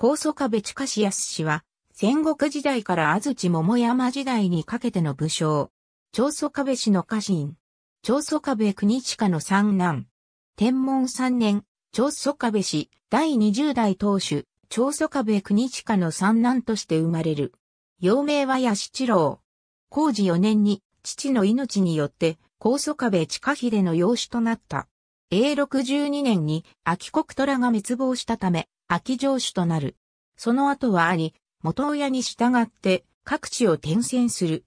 高祖壁近し康氏は、戦国時代から安土桃山時代にかけての武将。長祖壁氏の家臣。長祖壁国近の三男。天文三年、長祖壁氏第二十代当主、長祖壁国近の三男として生まれる。幼名は八七郎。工事四年に父の命によって高祖壁近秀の養子となった。永禄十二年に秋国虎が滅亡したため、秋城主となる。その後は兄、元親に従って各地を転戦する。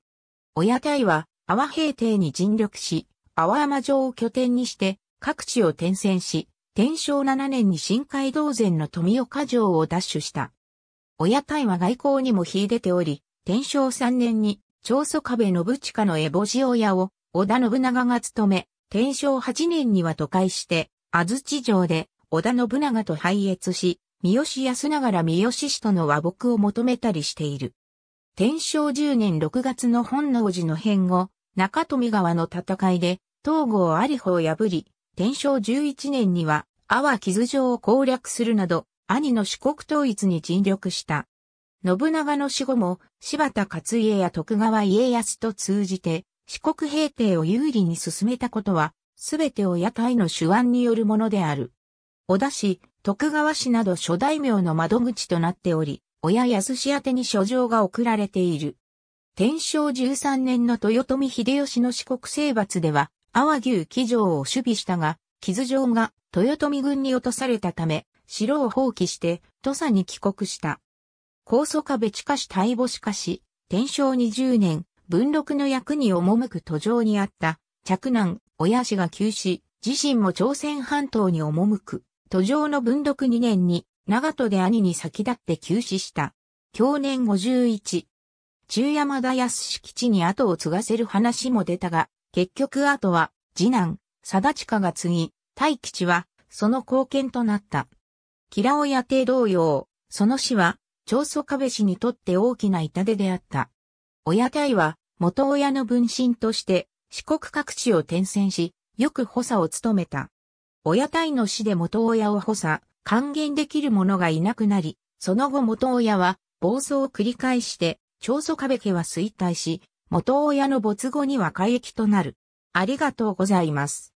親隊は、阿波平定に尽力し、阿波山城を拠点にして各地を転戦し、天正七年に新海道前の富岡城を奪取した。親隊は外交にも秀でており、天正三年に長祖壁信近の烏帽子親を織田信長が務め、天正八年には都会して、安土城で織田信長と拝謁し、三好安ながら三好氏との和睦を求めたりしている。天正十年六月の本能寺の変後、中富川の戦いで、東郷有穂を破り、天正十一年には、阿波木津城を攻略するなど、兄の四国統一に尽力した。信長の死後も、柴田勝家や徳川家康と通じて、四国平定を有利に進めたことは、すべて親隊の手腕によるものである。小田氏、徳川氏など諸大名の窓口となっており、親安氏宛に書状が送られている。天正13年の豊臣秀吉の四国征伐では、阿波牛騎城を守備したが、木津城が豊臣軍に落とされたため、城を放棄して、土佐に帰国した。高祖壁近し大母しかし、天正20年、文禄の役に赴く途上にあった、着男、親氏が急死、自身も朝鮮半島に赴く。途上の文禄2年に、長門で兄に先立って急死した。去年51。中山田康敷地に後を継がせる話も出たが、結局後は、次男、貞親が継ぎ、大吉は、その貢献となった。キラオヤ邸同様、その死は、長祖壁氏にとって大きな痛手であった。親隊は、元親の分身として、四国各地を転戦し、よく補佐を務めた。親体の死で元親を補佐、還元できる者がいなくなり、その後元親は暴走を繰り返して、長祖壁家は衰退し、元親の没後には改易となる。ありがとうございます。